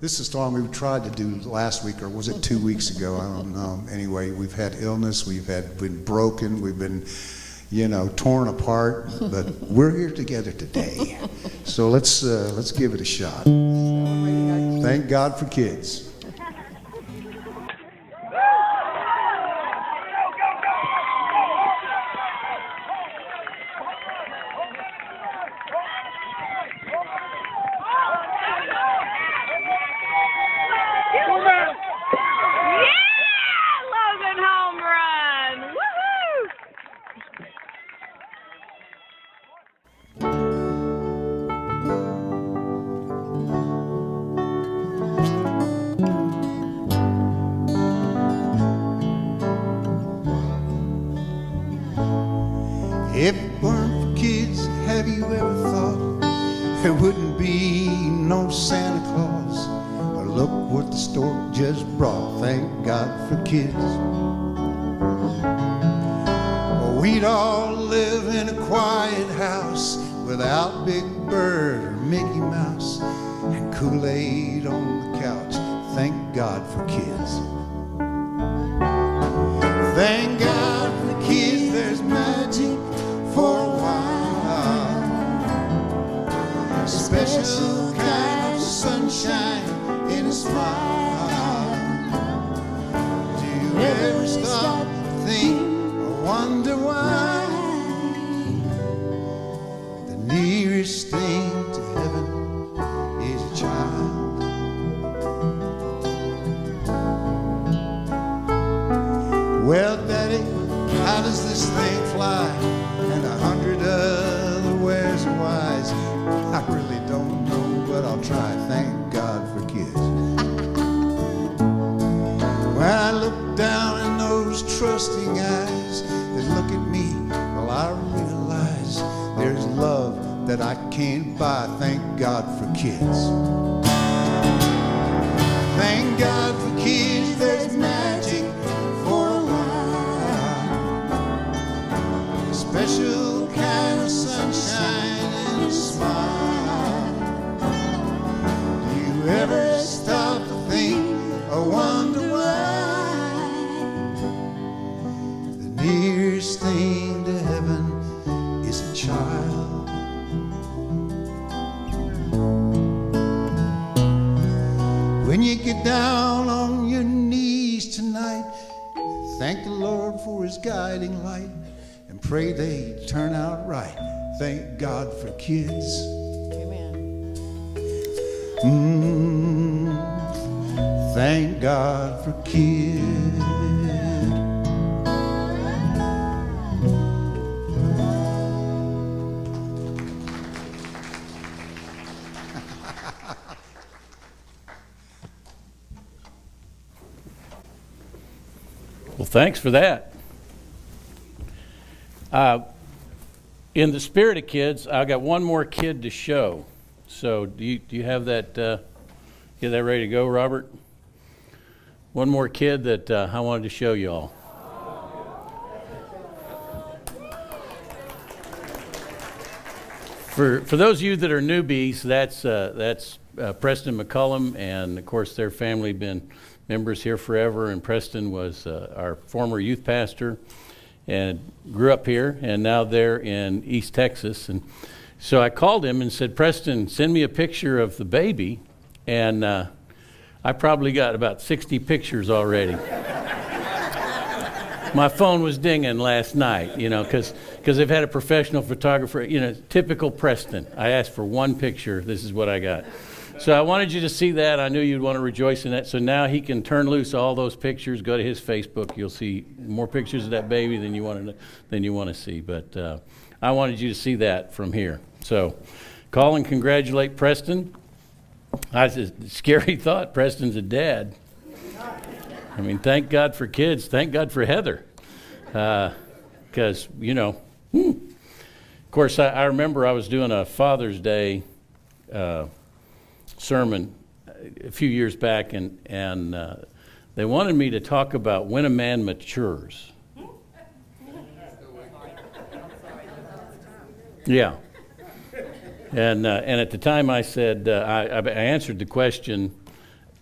This is the song we tried to do last week, or was it two weeks ago? I don't know. Anyway, we've had illness, we've had been broken, we've been, you know, torn apart, but we're here together today. So let's uh, let's give it a shot. Thank God for kids. Kids. Thanks for that. Uh, in the spirit of kids, I've got one more kid to show. So, do you do you have that? Uh, get that ready to go, Robert? One more kid that uh, I wanted to show you all. For for those of you that are newbies, that's uh, that's uh, Preston McCullum, and of course their family been members here forever. And Preston was uh, our former youth pastor, and grew up here, and now they're in East Texas. And so I called him and said, Preston, send me a picture of the baby, and uh, I probably got about 60 pictures already. My phone was dinging last night, you know, because they've had a professional photographer, you know, typical Preston. I asked for one picture. This is what I got. So I wanted you to see that. I knew you'd want to rejoice in that. So now he can turn loose all those pictures. Go to his Facebook. You'll see more pictures of that baby than you want to than you want to see. But uh, I wanted you to see that from here. So call and congratulate Preston. I said, scary thought. Preston's a dad. I mean, thank God for kids. Thank God for Heather. Because, uh, you know, hmm. of course, I, I, remember I was doing a Father's Day uh, sermon a few years back, and, and uh, they wanted me to talk about when a man matures. Yeah. And, uh, and at the time I said, uh, I, I answered the question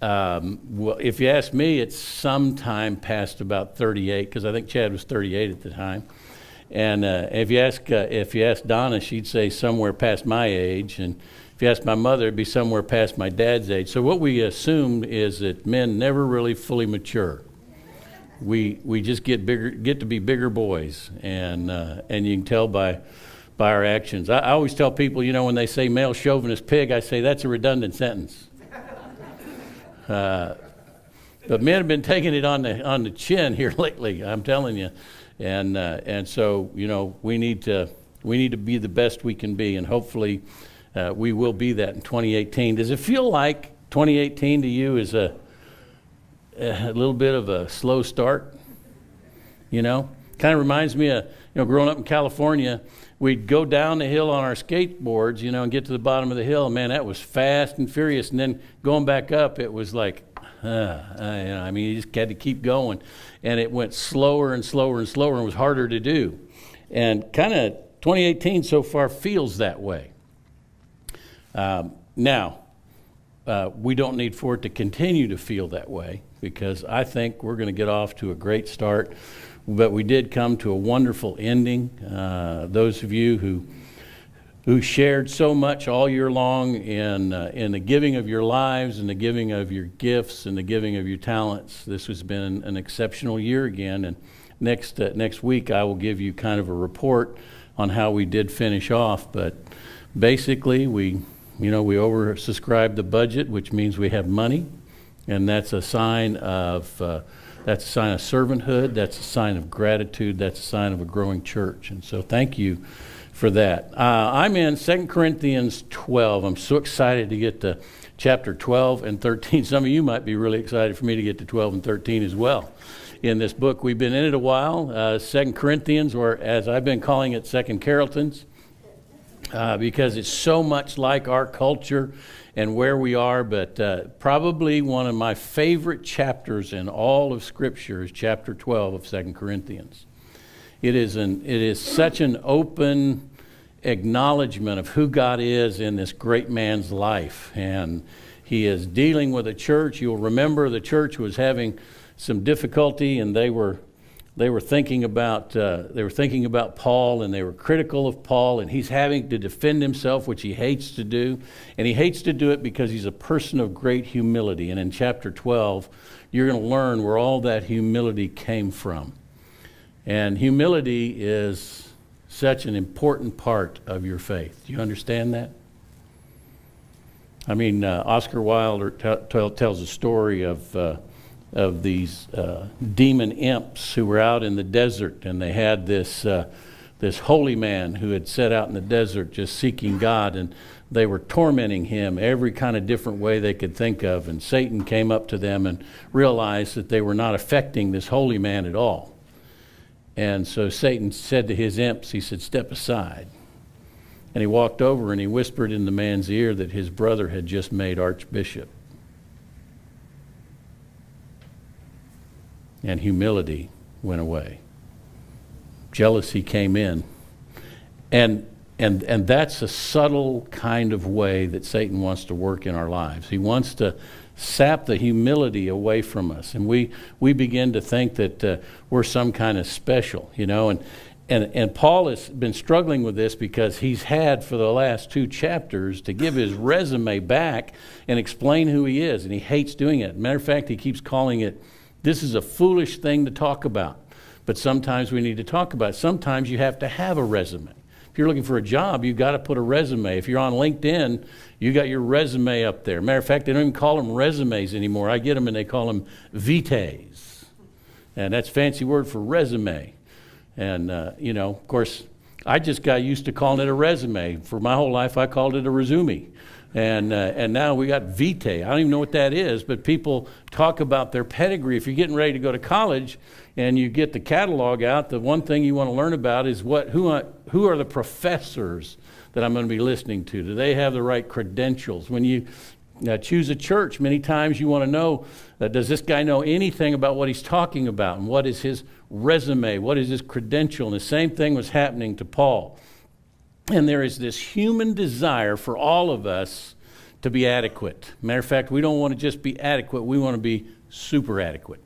um, well, if you ask me, it's sometime past about 38 because I think Chad was 38 at the time. And uh, if you ask uh, if you ask Donna, she'd say somewhere past my age, and if you ask my mother, it'd be somewhere past my dad's age. So what we assume is that men never really fully mature. We we just get bigger, get to be bigger boys, and uh, and you can tell by by our actions. I, I always tell people, you know, when they say male chauvinist pig, I say that's a redundant sentence. Uh, but men have been taking it on the on the chin here lately. I'm telling you, and uh, and so you know we need to we need to be the best we can be, and hopefully uh, we will be that in 2018. Does it feel like 2018 to you is a a little bit of a slow start? You know, kind of reminds me of you know growing up in California. We'd go down the hill on our skateboards, you know, and get to the bottom of the hill. Man, that was fast and furious. And then going back up, it was like uh, uh, you know, I mean, you just had to keep going. And it went slower and slower and slower and was harder to do. And kind of 2018 so far feels that way. Um, now, uh, we don't need for it to continue to feel that way because I think we're going to get off to a great start. But we did come to a wonderful ending. Uh, those of you who who shared so much all year long in, uh, in the giving of your lives and the giving of your gifts and the giving of your talents. This has been an exceptional year again. And next, uh, next week, I will give you kind of a report on how we did finish off. But basically, we, you know, we oversubscribe the budget, which means we have money. And that's a sign of, uh, that's a sign of servanthood. That's a sign of gratitude. That's a sign of a growing church. And so thank you for that. Uh, I'm in 2 Corinthians 12. I'm so excited to get to chapter 12 and 13. Some of you might be really excited for me to get to 12 and 13 as well in this book. We've been in it a while. Uh, 2 Corinthians, or as I've been calling it, Second Carrolltons, uh, because it's so much like our culture and where we are. But uh, probably one of my favorite chapters in all of Scripture is chapter 12 of 2 Corinthians. It is, an, it is such an open acknowledgement of who God is in this great man's life. And he is dealing with a church. You'll remember the church was having some difficulty and they were they were thinking about uh, they were thinking about Paul and they were critical of Paul and he's having to defend himself which he hates to do and he hates to do it because he's a person of great humility and in chapter 12 you're going to learn where all that humility came from and humility is such an important part of your faith. Do you understand that? I mean, uh, Oscar Wilde tells a story of, uh, of these uh, demon imps who were out in the desert, and they had this, uh, this holy man who had set out in the desert just seeking God, and they were tormenting him every kind of different way they could think of. And Satan came up to them and realized that they were not affecting this holy man at all. And so Satan said to his imps, he said, Step aside. And he walked over and he whispered in the man's ear that his brother had just made archbishop. And humility went away. Jealousy came in. And, and, and that's a subtle kind of way that Satan wants to work in our lives. He wants to sap the humility away from us. And we, we begin to think that uh, we're some kind of special, you know. And, and, and Paul has been struggling with this because he's had for the last two chapters to give his resume back and explain who he is. And he hates doing it. Matter of fact, he keeps calling it, this is a foolish thing to talk about. But sometimes we need to talk about it. Sometimes you have to have a resume. If you're looking for a job, you've got to put a resume. If you're on LinkedIn, you got your resume up there. Matter of fact, they don't even call them resumes anymore. I get them and they call them vites. And that's fancy word for resume. And, uh, you know, of course, I just got used to calling it a resume. For my whole life, I called it a resume. And, uh, and now we got vitae. I don't even know what that is, but people talk about their pedigree. If you're getting ready to go to college and you get the catalog out, the one thing you want to learn about is what, who, are, who are the professors that I'm going to be listening to? Do they have the right credentials? When you uh, choose a church, many times you want to know uh, does this guy know anything about what he's talking about? And what is his resume? What is his credential? And the same thing was happening to Paul. And there is this human desire for all of us to be adequate. Matter of fact, we don't want to just be adequate, we want to be super adequate.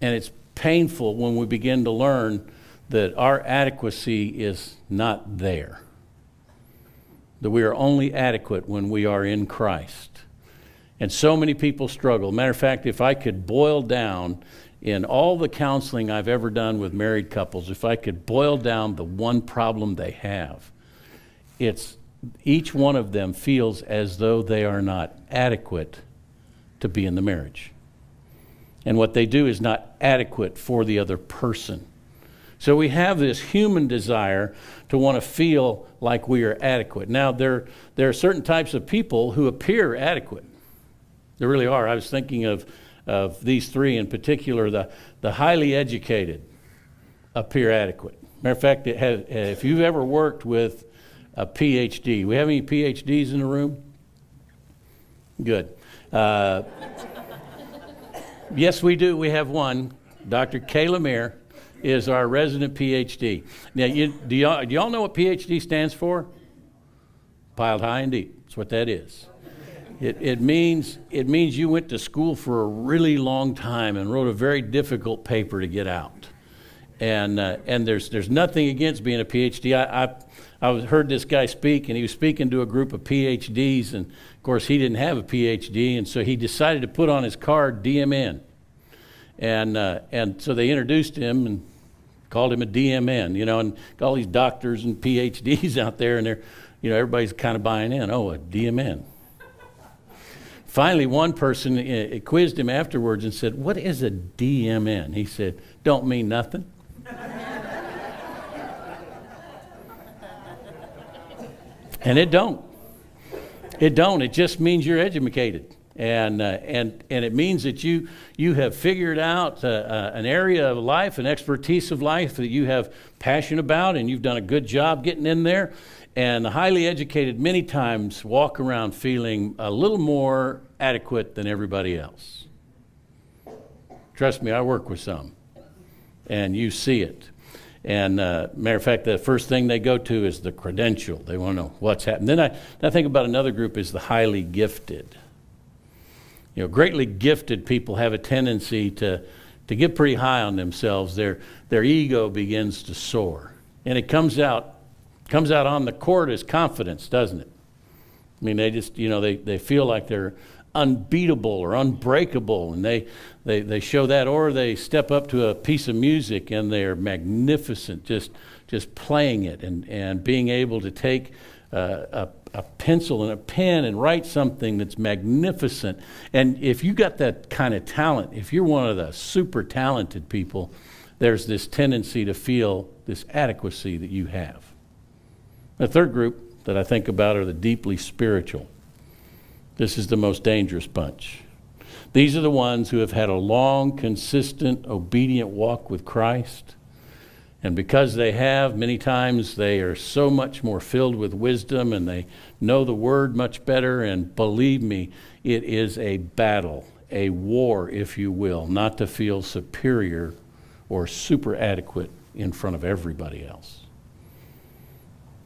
And it's painful when we begin to learn that our adequacy is not there. That we are only adequate when we are in Christ. And so many people struggle. Matter of fact, if I could boil down in all the counseling I've ever done with married couples, if I could boil down the one problem they have, it's each one of them feels as though they are not adequate to be in the marriage. And what they do is not adequate for the other person. So we have this human desire to want to feel like we are adequate. Now, there, there are certain types of people who appear adequate. There really are. I was thinking of, of these three in particular. The, the highly educated appear adequate. Matter of fact, has, if you've ever worked with a PhD, we have any PhDs in the room? Good. Uh, yes, we do. We have one. Dr. Kayla Mayer is our resident PhD. Now, you, do y'all know what PhD stands for? Piled high and deep. That's what that is. It, it, means, it means you went to school for a really long time and wrote a very difficult paper to get out. And, uh, and there's, there's nothing against being a PhD. I, I, I was, heard this guy speak, and he was speaking to a group of PhDs, and of course, he didn't have a PhD, and so he decided to put on his card DMN. And, uh, and so they introduced him and called him a DMN, you know, and all these doctors and PhDs out there, and they're, you know, everybody's kind of buying in. Oh, a DMN. Finally, one person quizzed him afterwards and said, What is a DMN? He said, Don't mean nothing. and it don't. It don't. It just means you're educated. And, uh, and, and it means that you, you have figured out uh, uh, an area of life, an expertise of life that you have passion about, and you've done a good job getting in there and the highly educated many times walk around feeling a little more adequate than everybody else. Trust me, I work with some, and you see it. And uh, matter of fact, the first thing they go to is the credential. They want to know what's happened. Then I, then I think about another group is the highly gifted. You know, greatly gifted people have a tendency to, to get pretty high on themselves. Their, their ego begins to soar. And it comes out comes out on the court as confidence, doesn't it? I mean, they just, you know, they, they feel like they're unbeatable or unbreakable, and they, they, they show that, or they step up to a piece of music and they're magnificent, just, just playing it and, and being able to take uh, a, a pencil and a pen and write something that's magnificent. And if you got that kind of talent, if you're one of the super talented people, there's this tendency to feel this adequacy that you have. The third group that I think about are the deeply spiritual. This is the most dangerous bunch. These are the ones who have had a long, consistent, obedient walk with Christ. And because they have, many times they are so much more filled with wisdom and they know the word much better. And believe me, it is a battle, a war, if you will, not to feel superior or super adequate in front of everybody else.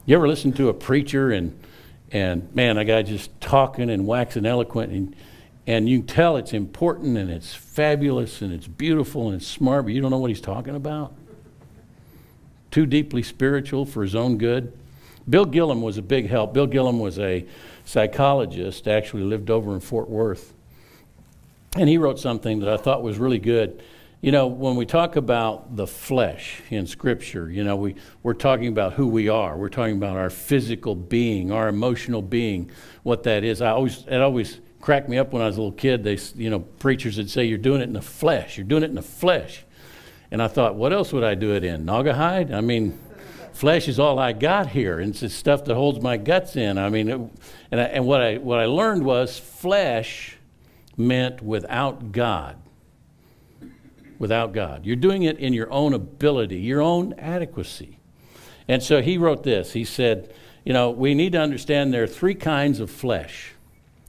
You ever listen to a preacher and and man, a guy just talking and waxing eloquent and and you can tell it's important and it's fabulous and it's beautiful and it's smart, but you don't know what he's talking about? Too deeply spiritual for his own good. Bill Gillham was a big help. Bill Gillham was a psychologist, actually lived over in Fort Worth. And he wrote something that I thought was really good. You know, when we talk about the flesh in Scripture, you know, we, we're talking about who we are. We're talking about our physical being, our emotional being, what that is. I always, it always cracked me up when I was a little kid. They, you know, preachers would say, You're doing it in the flesh. You're doing it in the flesh. And I thought, What else would I do it in? Naugahyde? I mean, flesh is all I got here. And it's the stuff that holds my guts in. I mean, it, and, I, and what, I, what I learned was flesh meant without God without God. You're doing it in your own ability, your own adequacy. And so he wrote this. He said, You know, we need to understand there are three kinds of flesh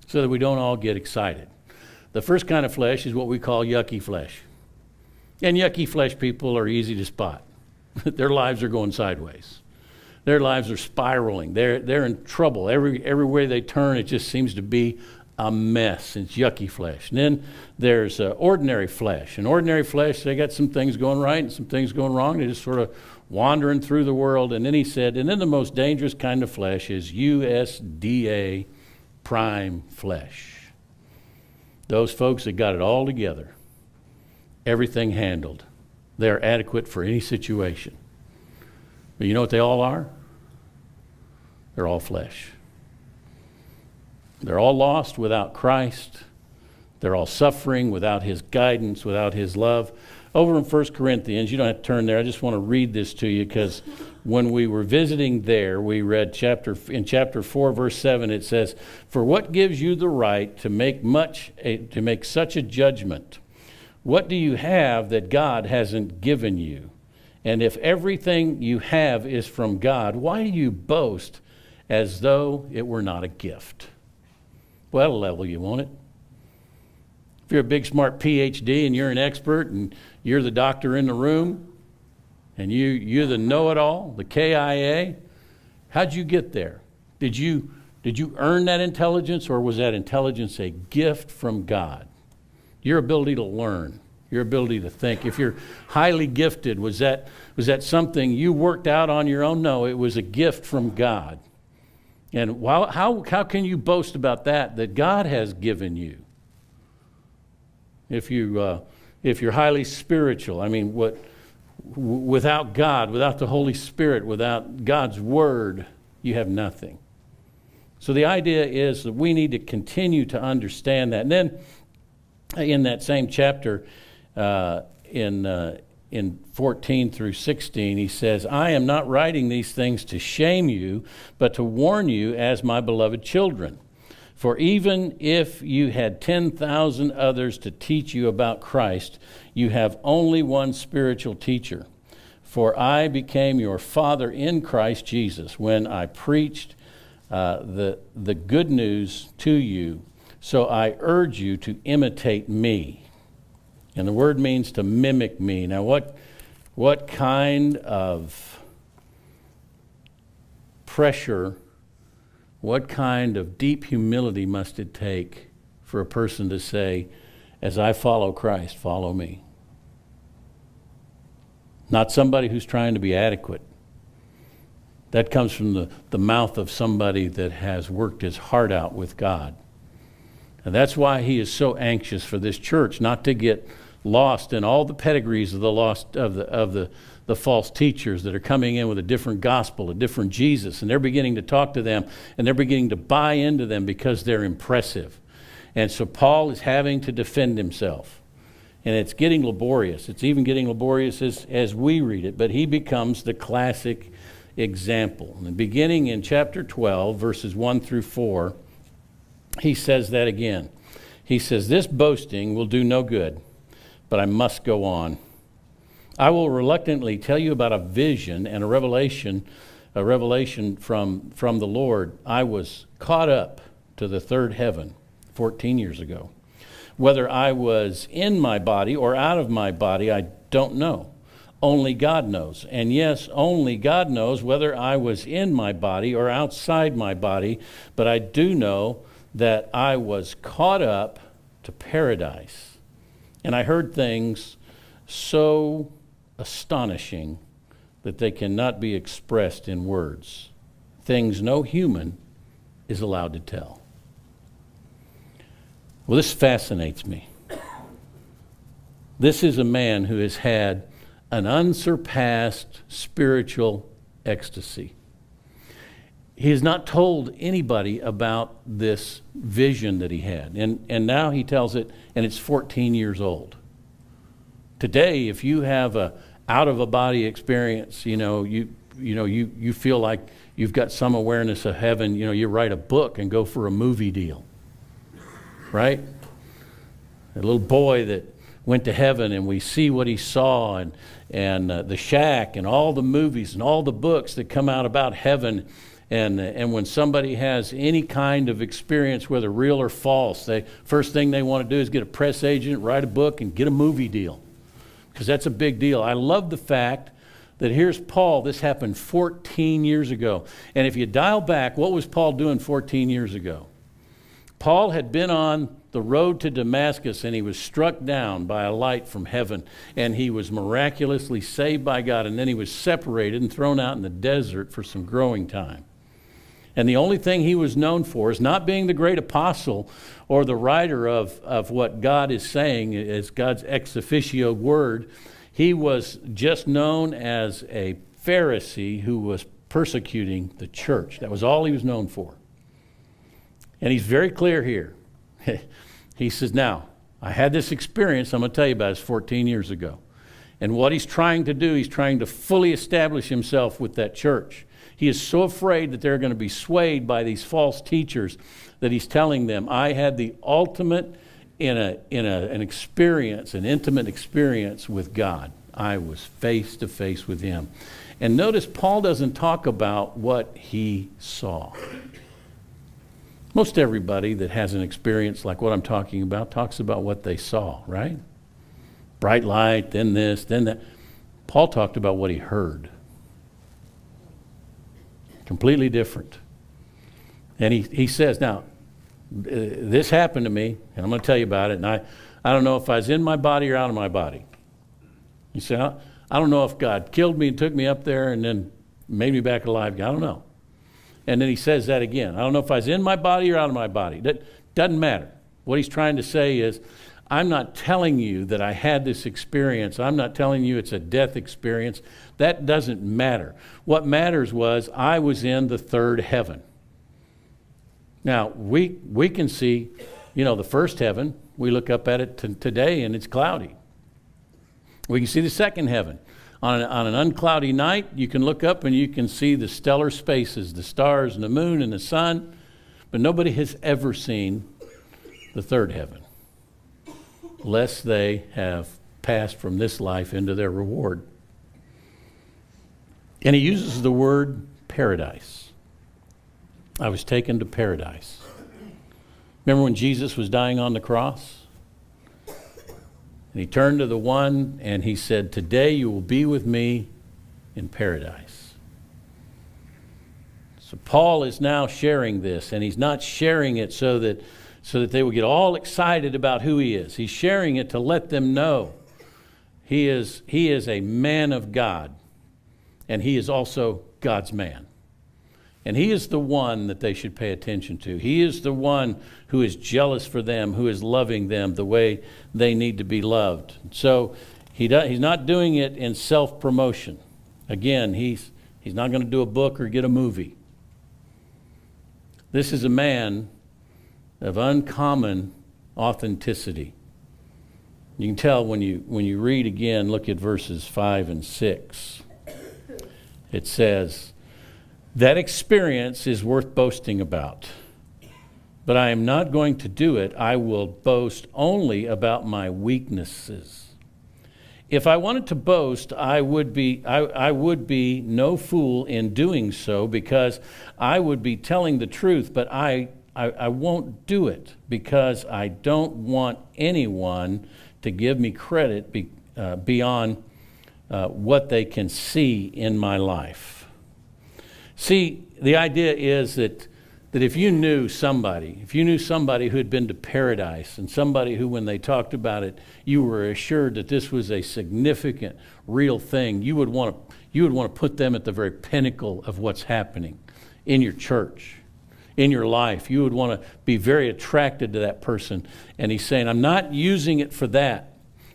so that we don't all get excited. The first kind of flesh is what we call yucky flesh. And yucky flesh people are easy to spot, their lives are going sideways. their lives are spiraling. They're, they're in trouble. Every, every way they turn, it just seems to be a mess. It's yucky flesh. And then there's uh, ordinary flesh. And ordinary flesh, they got some things going right and some things going wrong. They're just sort of wandering through the world. And then he said, and then the most dangerous kind of flesh is USDA prime flesh. Those folks that got it all together, everything handled. They're adequate for any situation. But you know what they all are? They're all flesh. They're all lost without Christ. They're all suffering without his guidance, without his love. Over in 1 Corinthians, you don't have to turn there. I just want to read this to you because when we were visiting there, we read chapter in chapter 4 verse 7 it says, "For what gives you the right to make much a, to make such a judgment? What do you have that God hasn't given you? And if everything you have is from God, why do you boast as though it were not a gift?" Well, level you, won't it? If you're a big smart PhD and you're an expert and you're the doctor in the room and you, you're the know it all, the KIA, how'd you get there? Did you, did you earn that intelligence or was that intelligence a gift from God? Your ability to learn, your ability to think. If you're highly gifted, was that, was that something you worked out on your own? No, it was a gift from God. And how, how, how can you boast about that that God has given you? If, you, uh, if you're highly spiritual, I mean, what, without God, without the Holy Spirit, without God's Word, you have nothing. So the idea is that we need to continue to understand that. And then in that same chapter, uh, in, uh, in 14 through 16, he says, I am not writing these things to shame you, but to warn you as my beloved children. For even if you had 10,000 others to teach you about Christ, you have only one spiritual teacher. For I became your father in Christ Jesus when I preached uh, the, the good news to you. So I urge you to imitate me. And the word means to mimic me. Now, what, what kind of pressure, what kind of deep humility must it take for a person to say, as I follow Christ, follow me? Not somebody who's trying to be adequate. That comes from the, the mouth of somebody that has worked his heart out with God. And that's why he is so anxious for this church not to get lost in all the pedigrees of the lost of the of the the false teachers that are coming in with a different gospel, a different Jesus, and they're beginning to talk to them and they're beginning to buy into them because they're impressive. And so Paul is having to defend himself. And it's getting laborious. It's even getting laborious as, as we read it, but he becomes the classic example. And beginning in chapter 12, verses 1 through 4, he says that again. He says, This boasting will do no good but I must go on. I will reluctantly tell you about a vision and a revelation, a revelation from, from the Lord. I was caught up to the third heaven 14 years ago. Whether I was in my body or out of my body, I don't know. Only God knows. And yes, only God knows whether I was in my body or outside my body, but I do know that I was caught up to paradise. And I heard things so astonishing that they cannot be expressed in words, things no human is allowed to tell. Well, this fascinates me. This is a man who has had an unsurpassed spiritual ecstasy. He has not told anybody about this vision that he had. And, and now he tells it, and it's 14 years old. Today, if you have a out of a body experience, you know, you, you know, you, you feel like you've got some awareness of heaven, you know, you write a book and go for a movie deal. Right? A little boy that went to heaven and we see what he saw and, and uh, the shack and all the movies and all the books that come out about heaven and, uh, and when somebody has any kind of experience, whether real or false, they first thing they want to do is get a press agent, write a book, and get a movie deal. Because that's a big deal. I love the fact that here's Paul. This happened 14 years ago. And if you dial back, what was Paul doing 14 years ago? Paul had been on the road to Damascus and he was struck down by a light from heaven and he was miraculously saved by God and then he was separated and thrown out in the desert for some growing time. And the only thing he was known for is not being the great apostle or the writer of, of what God is saying as God's ex officio word. He was just known as a Pharisee who was persecuting the church. That was all he was known for. And he's very clear here. he says, Now, I had this experience I'm going to tell you about. It's 14 years ago. And what he's trying to do, he's trying to fully establish himself with that church. He is so afraid that they're going to be swayed by these false teachers that he's telling them, I had the ultimate in, a, in a, an experience, an intimate experience with God. I was face to face with him. And notice Paul doesn't talk about what he saw. Most everybody that has an experience like what I'm talking about talks about what they saw, right? Bright light, then this, then that. Paul talked about what he heard. Completely different. And he, he says, Now, uh, this happened to me, and I'm going to tell you about it. And I, I don't know if I was in my body or out of my body. He said, I, I don't know if God killed me and took me up there and then made me back alive. I don't know. And then he says that again. I don't know if I was in my body or out of my body. That doesn't matter. What he's trying to say is, I'm not telling you that I had this experience. I'm not telling you it's a death experience. That doesn't matter. What matters was I was in the third heaven. Now, we, we can see, you know, the first heaven. We look up at it today and it's cloudy. We can see the second heaven. On an, on an uncloudy night, you can look up and you can see the stellar spaces, the stars and the moon and the sun, but nobody has ever seen the third heaven lest they have passed from this life into their reward. And he uses the word paradise. I was taken to paradise. Remember when Jesus was dying on the cross? And he turned to the one and he said, Today you will be with me in paradise. So Paul is now sharing this, and he's not sharing it so that so that they would get all excited about who he is. He's sharing it to let them know he is, he is a man of God, and he is also God's man. And he is the one that they should pay attention to. He is the one who is jealous for them, who is loving them the way they need to be loved. So he does, he's not doing it in self promotion. Again, he's, he's not going to do a book or get a movie. This is a man of uncommon authenticity. You can tell when you, when you read again, look at verses 5 and 6. It says, That experience is worth boasting about, but I am not going to do it. I will boast only about my weaknesses. If I wanted to boast, I would be, I, I would be no fool in doing so because I would be telling the truth, but I I, I won't do it because I don't want anyone to give me credit be, uh, beyond uh, what they can see in my life. See, the idea is that, that if you knew somebody, if you knew somebody who had been to paradise and somebody who, when they talked about it, you were assured that this was a significant, real thing, you would want to, you would want to put them at the very pinnacle of what's happening in your church in your life. You would want to be very attracted to that person. And he's saying, I'm not using it for that.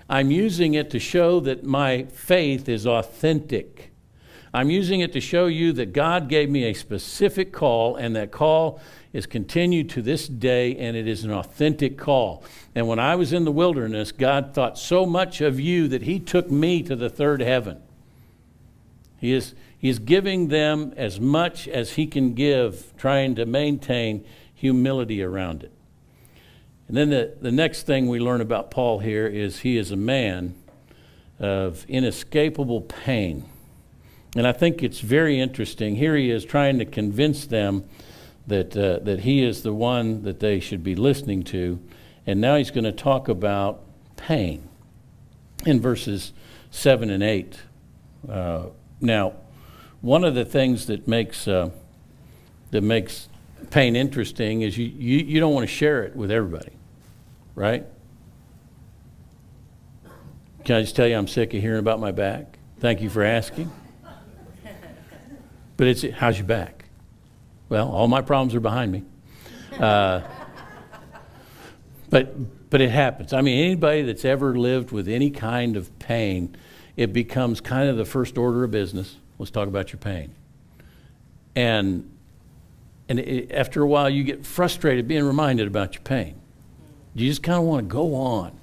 I'm using it to show that my faith is authentic. I'm using it to show you that God gave me a specific call, and that call is continued to this day, and it is an authentic call. And when I was in the wilderness, God thought so much of you that He took me to the third heaven. He is, He's giving them as much as he can give, trying to maintain humility around it. And then the, the next thing we learn about Paul here is he is a man of inescapable pain. And I think it's very interesting. Here he is trying to convince them that, uh, that he is the one that they should be listening to. And now he's going to talk about pain in verses 7 and 8. Uh, Now, one of the things that makes uh, that makes pain interesting is you, you, you don't want to share it with everybody, right? Can I just tell you I'm sick of hearing about my back? Thank you for asking. But it's how's your back? Well, all my problems are behind me. Uh, but but it happens. I mean, anybody that's ever lived with any kind of pain, it becomes kind of the first order of business. Let's talk about your pain. And and it, after a while, you get frustrated being reminded about your pain. You just kind of want to go on.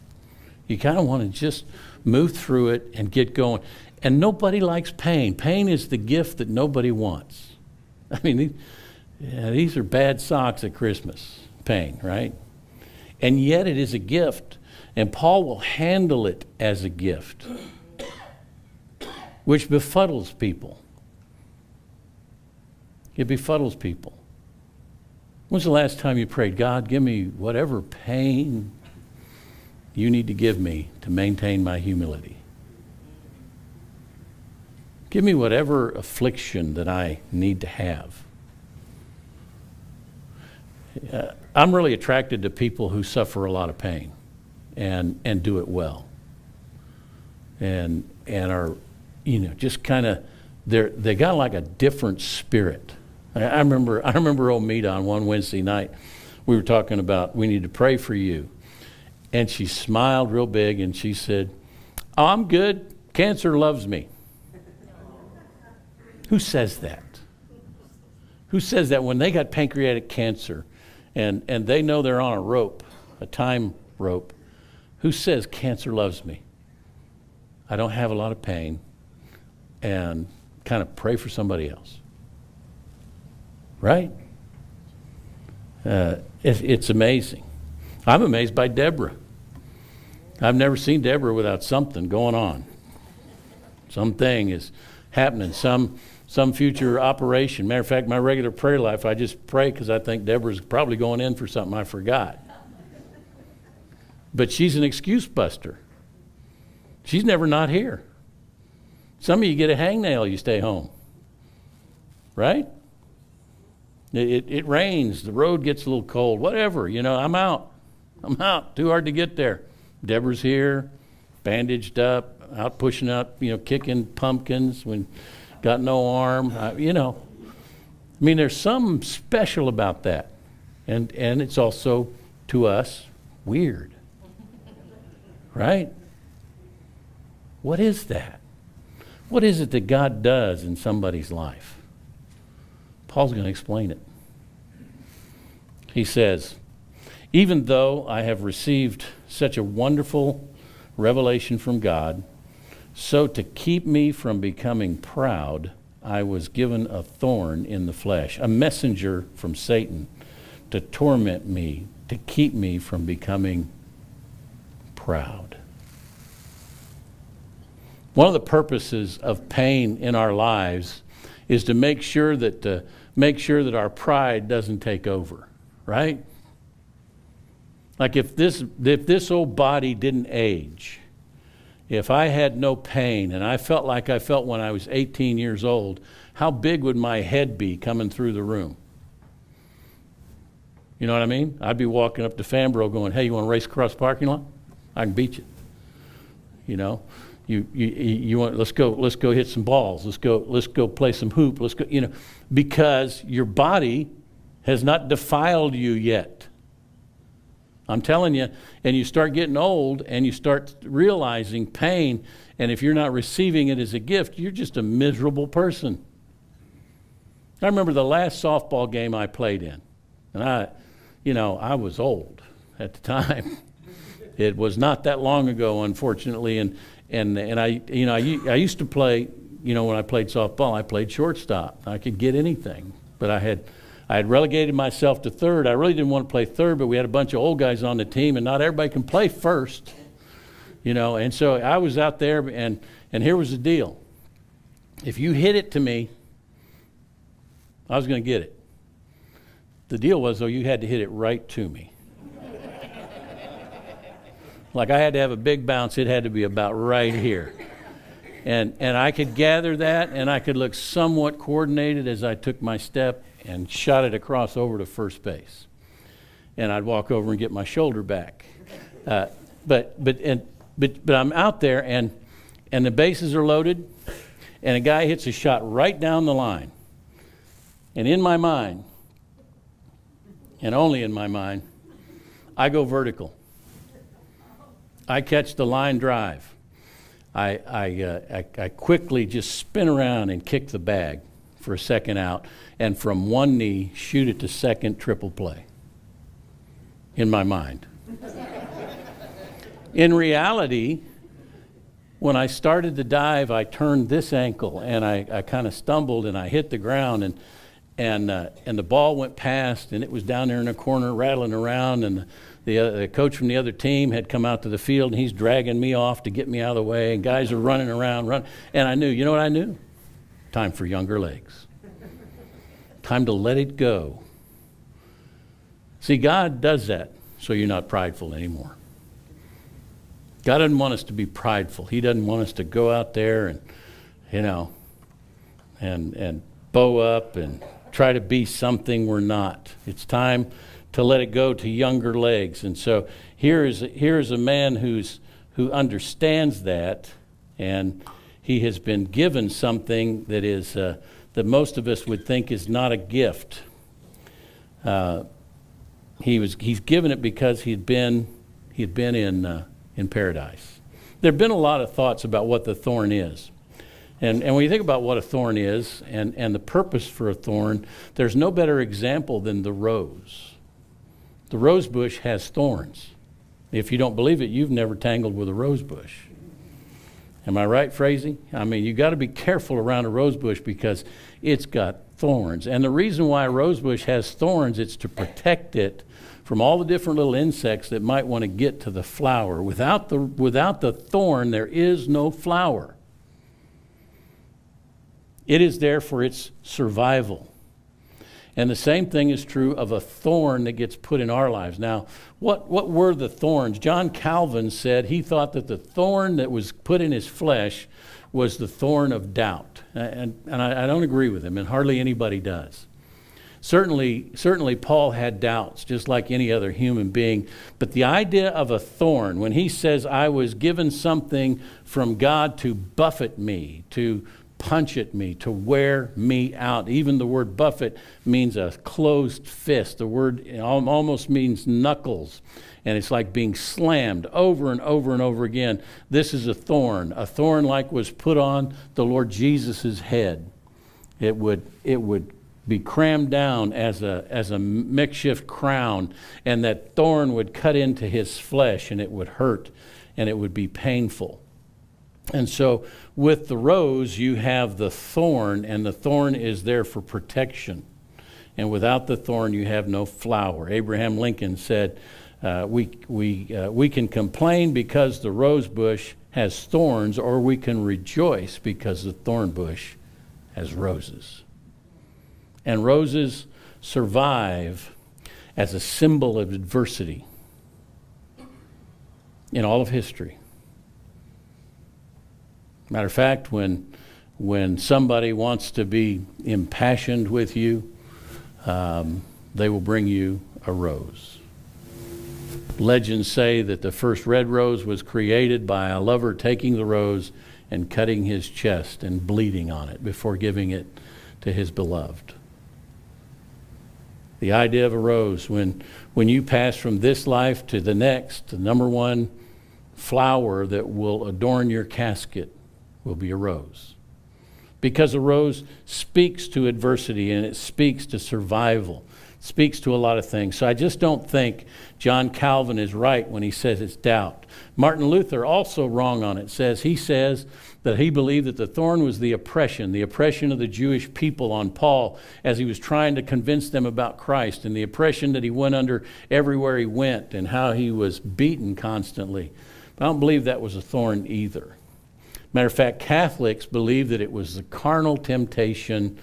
You kind of want to just move through it and get going. And nobody likes pain. Pain is the gift that nobody wants. I mean, yeah, these are bad socks at Christmas, pain, right? And yet it is a gift. And Paul will handle it as a gift, which befuddles people. It befuddles people. When's the last time you prayed, God, give me whatever pain you need to give me to maintain my humility? Give me whatever affliction that I need to have. Uh, I'm really attracted to people who suffer a lot of pain and, and do it well. And, and are, you know, just kind of, they're, they got like a different spirit. I, I remember, I remember old Meet on one Wednesday night. We were talking about we need to pray for you. And she smiled real big and she said, oh, I'm good. Cancer loves me. Who says that? Who says that when they got pancreatic cancer and, and they know they're on a rope, a time rope? Who says cancer loves me? I don't have a lot of pain and kind of pray for somebody else right? Uh, it, it's amazing. I'm amazed by Deborah. I've never seen Deborah without something going on. Something is happening, some, some future operation. Matter of fact, my regular prayer life, I just pray because I think Deborah's probably going in for something I forgot. But she's an excuse buster. She's never not here. Some of you get a hangnail, you stay home. Right? It, it, rains, the road gets a little cold, whatever, you know, I'm out. I'm out. Too hard to get there. Deborah's here, bandaged up, out pushing up, you know, kicking pumpkins when got no arm, uh, you know. I mean, there's something special about that. And, and it's also, to us, weird. Right? What is that? What is it that God does in somebody's life? Paul's going to explain it. He says, Even though I have received such a wonderful revelation from God, so to keep me from becoming proud, I was given a thorn in the flesh, a messenger from Satan to torment me, to keep me from becoming proud. One of the purposes of pain in our lives is to make sure that uh, make sure that our pride doesn't take over, right? Like if this, if this old body didn't age, if I had no pain and I felt like I felt when I was 18 years old, how big would my head be coming through the room? You know what I mean? I'd be walking up to Fambro going, hey, you want to race across the parking lot? I can beat you. You know? You, you, you want, let's go, let's go hit some balls. Let's go, let's go play some hoop. Let's go, you know, because your body has not defiled you yet. I'm telling you, and you start getting old and you start realizing pain, and if you're not receiving it as a gift, you're just a miserable person. I remember the last softball game I played in, and I, you know, I was old at the time. it was not that long ago, unfortunately, and and and I you know I, I used to play you know when I played softball I played shortstop. I could get anything but I had I had relegated myself to third. I really didn't want to play third but we had a bunch of old guys on the team and not everybody can play first you know? And so I was out there and and here was the deal. If you hit it to me I was going to get it. The deal was though you had to hit it right to me like I had to have a big bounce, it had to be about right here. And, and I could gather that and I could look somewhat coordinated as I took my step and shot it across over to first base. And I'd walk over and get my shoulder back. Uh, but, but, and, but, but I'm out there and, and the bases are loaded and a guy hits a shot right down the line. And in my mind, and only in my mind, I go vertical. I catch the line drive. I, I, uh, I, I, quickly just spin around and kick the bag for a second out, and from one knee, shoot it to second triple play in my mind. in reality, when I started the dive, I turned this ankle and I, I kind of stumbled and I hit the ground and and uh, and the ball went past and it was down there in a corner rattling around and the, uh, the coach from the other team had come out to the field and he's dragging me off to get me out of the way and guys are running around run and I knew you know what I knew? Time for younger legs. Time to let it go. See God does that so you're not prideful anymore. God doesn't want us to be prideful. He doesn't want us to go out there and you know and and bow up and try to be something we're not. It's time to let it go to younger legs. And so here is, here is a man who's, who understands that, and he has been given something that, is, uh, that most of us would think is not a gift. Uh, he was, he's given it because he'd been, he'd been in, uh, in paradise. There have been a lot of thoughts about what the thorn is. And, and when you think about what a thorn is and, and the purpose for a thorn, there's no better example than the rose. The rose bush has thorns. If you don't believe it, you've never tangled with a rose bush. Am I right, Frazee? I mean, you got to be careful around a rose bush because it's got thorns. And the reason why a rose bush has thorns, it's to protect it from all the different little insects that might want to get to the flower. Without the, without the thorn, there is no flower. It is there for its survival. And the same thing is true of a thorn that gets put in our lives. Now, what, what were the thorns? John Calvin said he thought that the thorn that was put in his flesh was the thorn of doubt. And, and I, I don't agree with him, and hardly anybody does. Certainly, certainly, Paul had doubts, just like any other human being. But the idea of a thorn, when he says, I was given something from God to buffet me, to punch at me, to wear me out. Even the word buffet means a closed fist. The word almost means knuckles. And it's like being slammed over and over and over again. This is a thorn. A thorn like was put on the Lord Jesus' head. It would, it would be crammed down as a, as a makeshift crown, and that thorn would cut into his flesh, and it would hurt, and it would be painful. And so with the rose, you have the thorn, and the thorn is there for protection. And without the thorn, you have no flower. Abraham Lincoln said, uh, we, we, uh, we can complain because the rose bush has thorns, or we can rejoice because the thorn bush has roses. And roses survive as a symbol of adversity in all of history. Matter of fact, when, when somebody wants to be impassioned with you, um, they will bring you a rose. Legends say that the first red rose was created by a lover taking the rose and cutting his chest and bleeding on it before giving it to his beloved. The idea of a rose, when, when you pass from this life to the next, the number one flower that will adorn your casket will be a rose. Because a rose speaks to adversity and it speaks to survival, it speaks to a lot of things. So I just don't think John Calvin is right when he says it's doubt. Martin Luther also wrong on it. Says he says that he believed that the thorn was the oppression, the oppression of the Jewish people on Paul as he was trying to convince them about Christ, and the oppression that he went under everywhere he went, and how he was beaten constantly. I don't believe that was a thorn either. Matter of fact, Catholics believe that it was the carnal temptation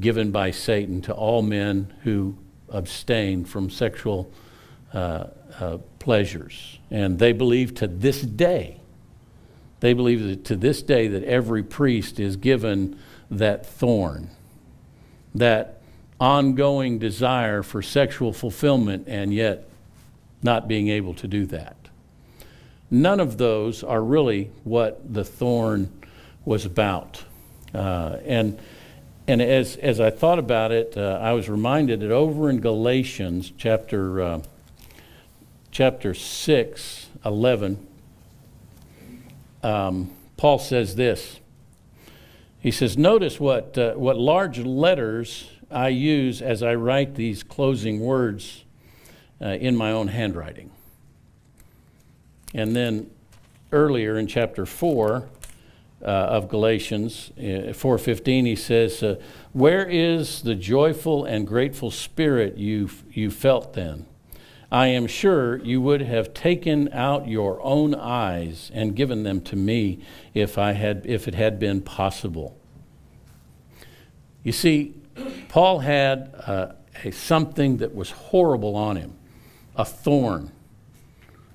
given by Satan to all men who abstain from sexual uh, uh, pleasures. And they believe to this day They believe that to this day that every priest is given that thorn, that ongoing desire for sexual fulfillment, and yet not being able to do that. None of those are really what the thorn was about. Uh, and and as, as I thought about it, uh, I was reminded that over in Galatians chapter, uh, chapter 6, 11, um, Paul says this. He says, Notice what, uh, what large letters I use as I write these closing words uh, in my own handwriting. And then earlier in chapter 4, uh, of Galatians uh, 4:15 he says uh, where is the joyful and grateful spirit you you felt then? I am sure you would have taken out your own eyes and given them to me if I had if it had been possible. You see Paul had uh, a, something that was horrible on him a thorn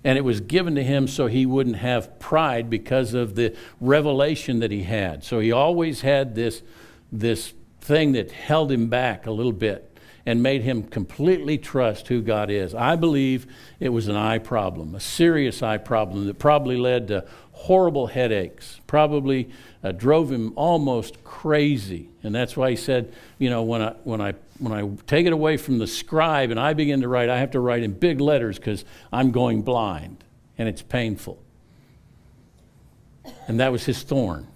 and it was given to him so he wouldn't have pride because of the revelation that he had. So he always had this, this thing that held him back a little bit and made him completely trust who God is. I believe it was an eye problem, a serious eye problem that probably led to horrible headaches, probably uh, drove him almost crazy. And that's why he said, you know, when I, when, I, when I take it away from the scribe and I begin to write, I have to write in big letters because I'm going blind and it's painful. And that was his thorn.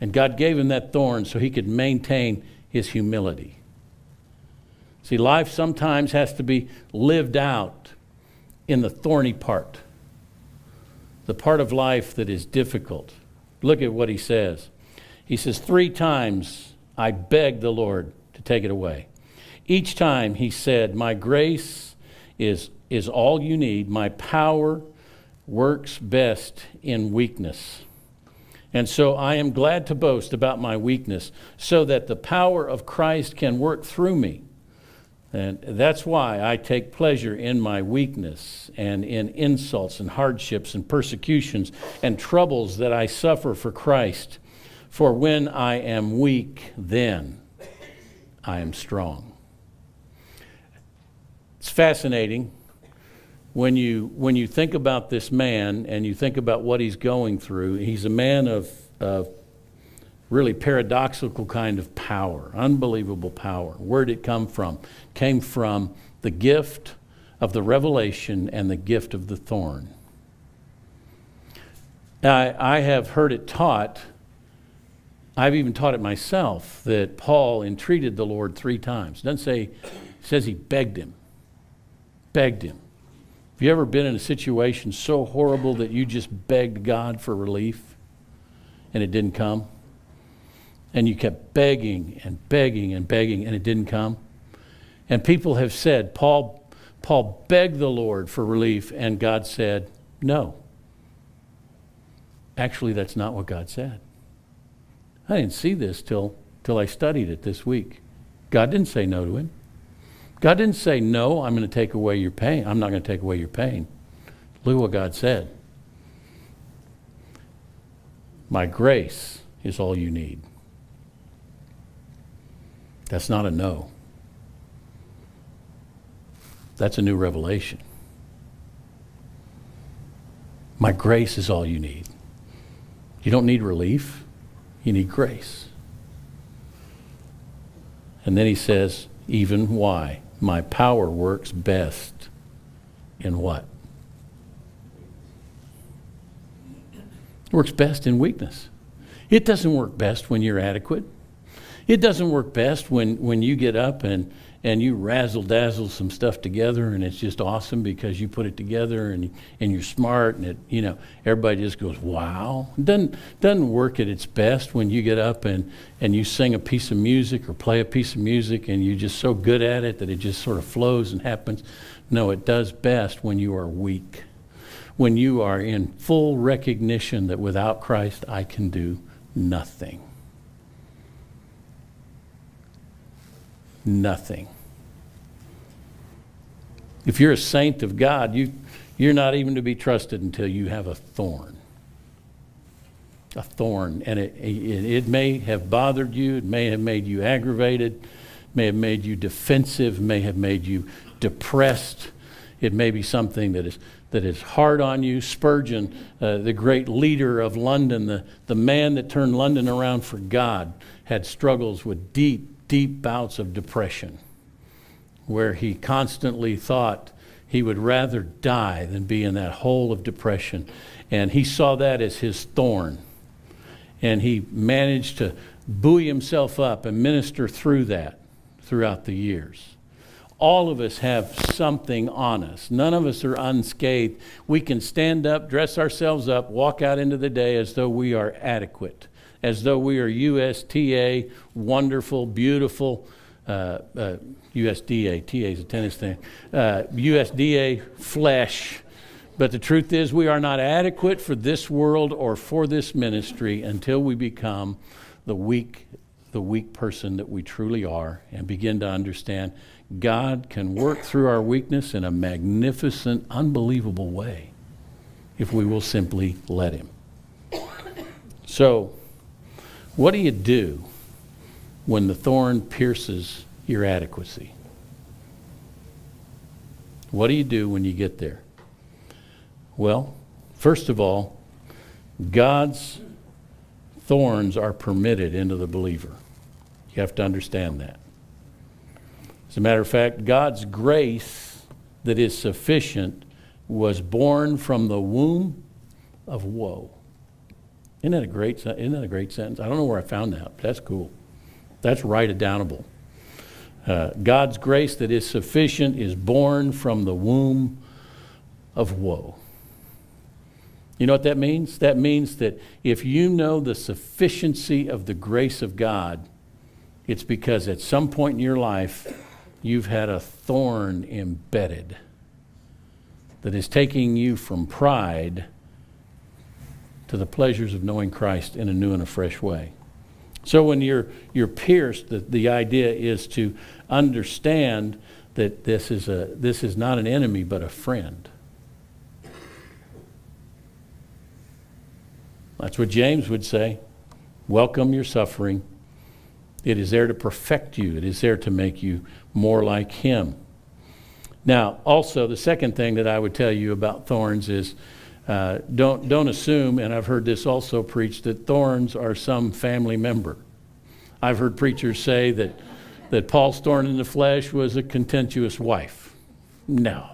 And God gave him that thorn so he could maintain his humility. See, life sometimes has to be lived out in the thorny part, the part of life that is difficult. Look at what he says. He says, Three times I begged the Lord take it away. Each time he said, My grace is, is all you need. My power works best in weakness. And so I am glad to boast about my weakness, so that the power of Christ can work through me. And that's why I take pleasure in my weakness and in insults and hardships and persecutions and troubles that I suffer for Christ. For when I am weak, then I am strong. It's fascinating when you, when you think about this man and you think about what he's going through. He's a man of, of really paradoxical kind of power, unbelievable power. Where did it come from? came from the gift of the revelation and the gift of the thorn. I, I have heard it taught I've even taught it myself that Paul entreated the Lord three times. It doesn't say, says he begged him. Begged him. Have you ever been in a situation so horrible that you just begged God for relief and it didn't come? And you kept begging and begging and begging and it didn't come? And people have said, Paul, Paul begged the Lord for relief and God said, no. Actually, that's not what God said. I didn't see this till, till I studied it this week. God didn't say no to him. God didn't say, No, I'm going to take away your pain. I'm not going to take away your pain. Look what God said. My grace is all you need. That's not a no. That's a new revelation. My grace is all you need. You don't need relief. You need grace. And then he says, even why? My power works best in what? It works best in weakness. It doesn't work best when you're adequate. It doesn't work best when, when you get up and, and you razzle dazzle some stuff together and it's just awesome because you put it together and, and you're smart and it, you know, everybody just goes, wow. It doesn't, doesn't work at its best when you get up and, and you sing a piece of music or play a piece of music and you're just so good at it that it just sort of flows and happens. No, it does best when you are weak, when you are in full recognition that without Christ I can do nothing. Nothing. If you're a saint of God, you, you're not even to be trusted until you have a thorn. a thorn, and it, it, it may have bothered you, it may have made you aggravated, may have made you defensive, may have made you depressed. It may be something that is, that is hard on you. Spurgeon, uh, the great leader of London, the, the man that turned London around for God, had struggles with deep, deep bouts of depression where he constantly thought he would rather die than be in that hole of depression. And he saw that as his thorn. And he managed to buoy himself up and minister through that throughout the years. All of us have something on us. None of us are unscathed. We can stand up, dress ourselves up, walk out into the day as though we are adequate, as though we are USTA, wonderful, beautiful, USDA, TA is a tennis thing, uh, USDA flesh. But the truth is, we are not adequate for this world or for this ministry until we become the weak, the weak person that we truly are and begin to understand God can work through our weakness in a magnificent, unbelievable way if we will simply let Him. So, what do you do when the thorn pierces your adequacy? What do you do when you get there? Well, first of all, God's thorns are permitted into the believer. You have to understand that. As a matter of fact, God's grace that is sufficient was born from the womb of woe. Isn't that a great, isn't that a great sentence? I don't know where I found that, but that's cool. That's right adownable. Uh, God's grace that is sufficient is born from the womb of woe. You know what that means? That means that if you know the sufficiency of the grace of God, it's because at some point in your life you've had a thorn embedded that is taking you from pride to the pleasures of knowing Christ in a new and a fresh way. So when you're, you're pierced, the, the idea is to understand that this is, a, this is not an enemy but a friend. That's what James would say. Welcome your suffering. It is there to perfect you, it is there to make you more like Him. Now, also, the second thing that I would tell you about thorns is uh, don't, don't assume, and I've heard this also preached, that thorns are some family member. I've heard preachers say that, that Paul's thorn in the flesh was a contentious wife. No.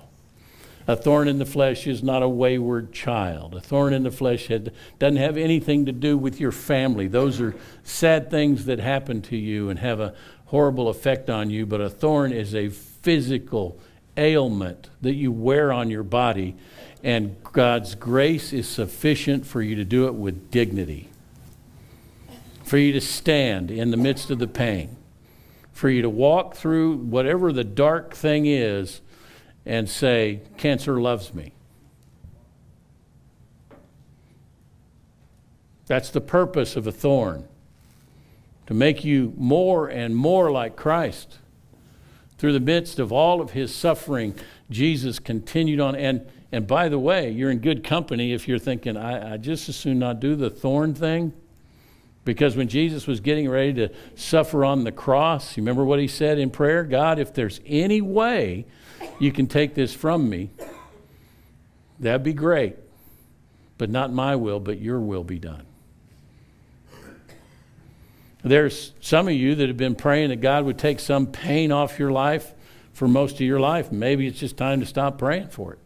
A thorn in the flesh is not a wayward child. A thorn in the flesh had, doesn't have anything to do with your family. Those are sad things that happen to you and have a horrible effect on you, but a thorn is a physical ailment that you wear on your body and God's grace is sufficient for you to do it with dignity, for you to stand in the midst of the pain, for you to walk through whatever the dark thing is and say, Cancer loves me. That's the purpose of a thorn to make you more and more like Christ. Through the midst of all of his suffering, Jesus continued on. And and by the way, you're in good company if you're thinking, I, I just as soon not do the thorn thing. Because when Jesus was getting ready to suffer on the cross, you remember what he said in prayer? God, if there's any way you can take this from me, that'd be great. But not my will, but your will be done. There's some of you that have been praying that God would take some pain off your life for most of your life. Maybe it's just time to stop praying for it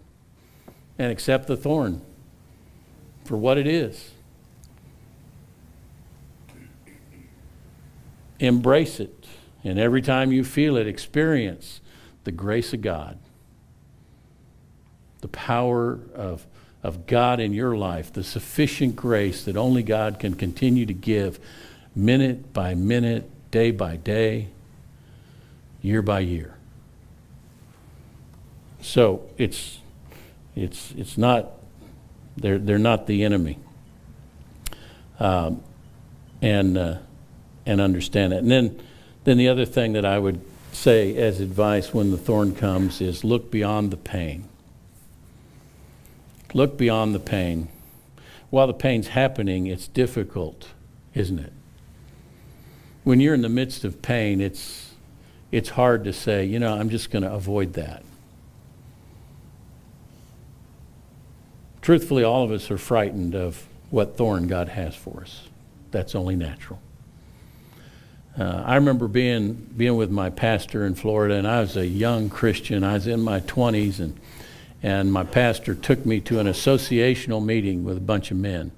and accept the thorn for what it is. Embrace it. And every time you feel it, experience the grace of God, the power of, of God in your life, the sufficient grace that only God can continue to give minute by minute, day by day, year by year. So it's it's, it's not, they're, they're not the enemy. Um, and, uh, and understand it. And then, then the other thing that I would say as advice when the thorn comes is look beyond the pain. Look beyond the pain. while the pain's happening, it's difficult, isn't it? When you're in the midst of pain, it's, it's hard to say, you know, I'm just going to avoid that. Truthfully, all of us are frightened of what thorn God has for us. That's only natural. Uh, I remember being being with my pastor in Florida, and I was a young Christian. I was in my 20s, and and my pastor took me to an associational meeting with a bunch of men.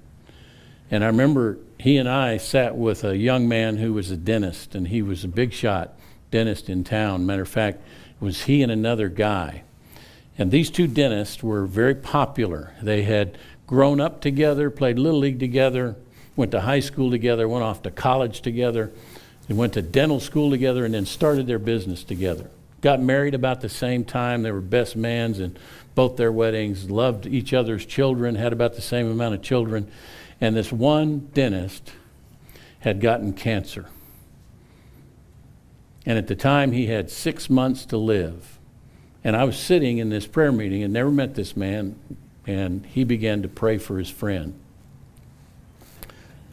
And I remember he and I sat with a young man who was a dentist, and he was a big shot dentist in town. Matter of fact, it was he and another guy. And these two dentists were very popular. They had grown up together, played Little League together, went to high school together, went off to college together. They went to dental school together and then started their business together. Got married about the same time. They were best mans in both their weddings, loved each other's children, had about the same amount of children. And this one dentist had gotten cancer. And at the time, he had six months to live. And I was sitting in this prayer meeting and never met this man, and he began to pray for his friend.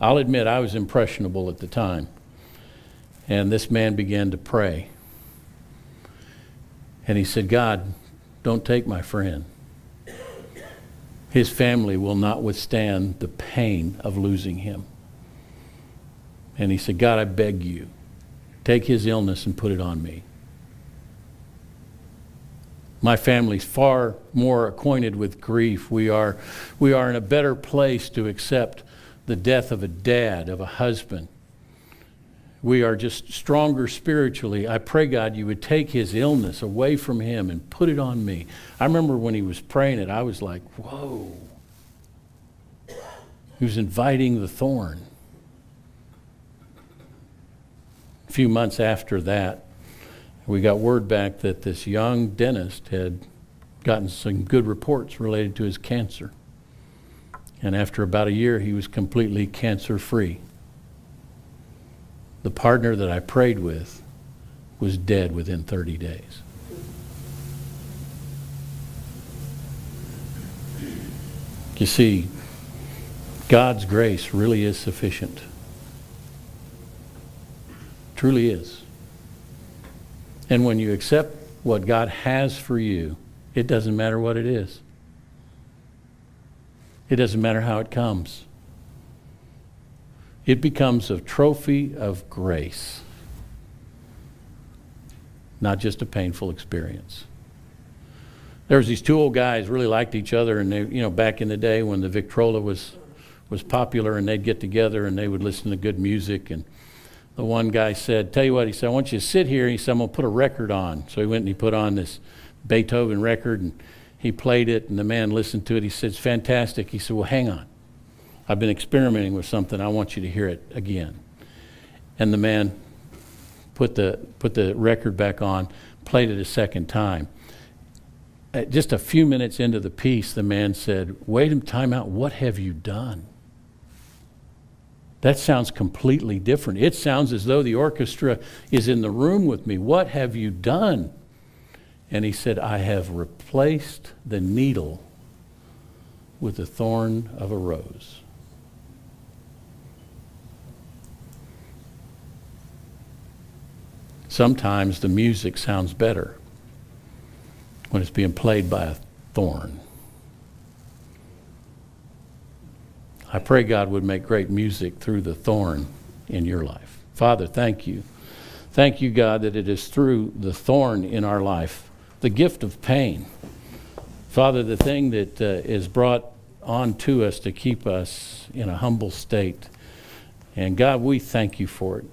I'll admit I was impressionable at the time. And this man began to pray. And he said, God, don't take my friend. His family will not withstand the pain of losing him. And he said, God, I beg you, take his illness and put it on me. My family's far more acquainted with grief. We are, we are in a better place to accept the death of a dad, of a husband, we are just stronger spiritually. I pray, God, you would take his illness away from him and put it on me. I remember when he was praying it, I was like, whoa. He was inviting the thorn. A few months after that, we got word back that this young dentist had gotten some good reports related to his cancer. And after about a year, he was completely cancer free the partner that I prayed with was dead within 30 days. You see, God's grace really is sufficient. Truly is. And when you accept what God has for you, it doesn't matter what it is. It doesn't matter how it comes. It becomes a trophy of grace, not just a painful experience. There was these two old guys really liked each other, and they, you know, back in the day when the Victrola was was popular, and they'd get together and they would listen to good music. And the one guy said, "Tell you what," he said, "I want you to sit here." He said, "I'm gonna put a record on." So he went and he put on this Beethoven record, and he played it, and the man listened to it. He said, "It's fantastic." He said, "Well, hang on." I've been experimenting with something. I want you to hear it again. And the man put the, put the record back on, played it a second time. Uh, just a few minutes into the piece, the man said, Wait a time out. What have you done? That sounds completely different. It sounds as though the orchestra is in the room with me. What have you done? And he said, I have replaced the needle with the thorn of a rose. Sometimes the music sounds better when it's being played by a thorn. I pray God would make great music through the thorn in your life. Father, thank you. Thank you, God, that it is through the thorn in our life, the gift of pain. Father, the thing that uh, is brought on to us to keep us in a humble state. And God, we thank you for it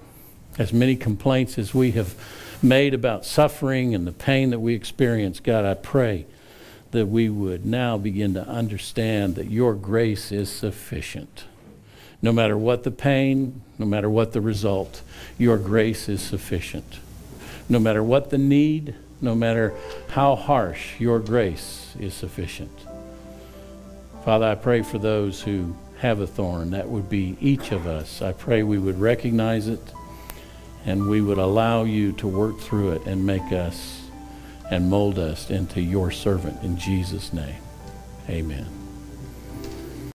as many complaints as we have made about suffering and the pain that we experience, God, I pray that we would now begin to understand that your grace is sufficient. No matter what the pain, no matter what the result, your grace is sufficient. No matter what the need, no matter how harsh, your grace is sufficient. Father, I pray for those who have a thorn. That would be each of us. I pray we would recognize it and we would allow you to work through it and make us and mold us into your servant in Jesus' name. Amen.